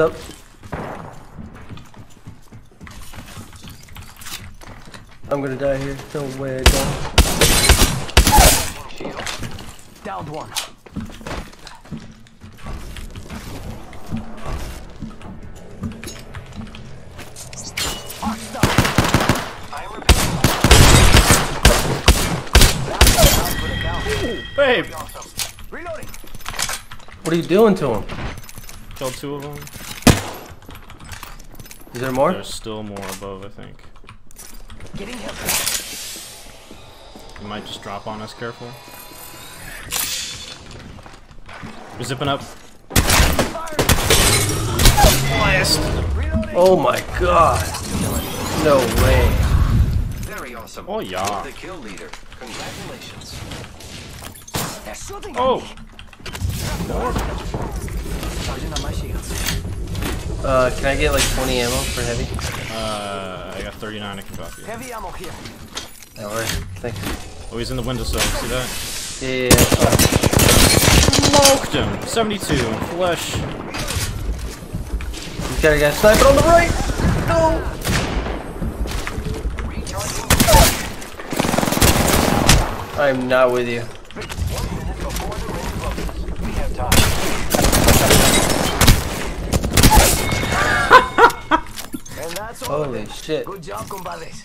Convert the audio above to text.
Up. I'm gonna die here. No way I don't. Downed one. Babe! Reloading. What are you doing to him? Killed two of them. Is there more? There's still more above, I think. Getting him. He might just drop on us, careful. We're zipping up. Blast! Oh my god. No way. Very awesome. Oh, yeah. The kill leader. Congratulations. They're shooting Oh! me. Charging on my shields. Uh, can I get like 20 ammo for heavy? Uh, I got 39 I can drop you. Heavy ammo here. Alright, thanks. Oh, he's in the window windowsill. See that? Yeah, yeah, yeah. Smoked him! 72. Flesh. He's got a guy sniping on the right! No! I'm not with you. Holy shit. Good job, compadres.